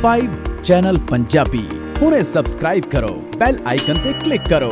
Channel Punjabi हमने subscribe करो bell icon ते क्लिक करो।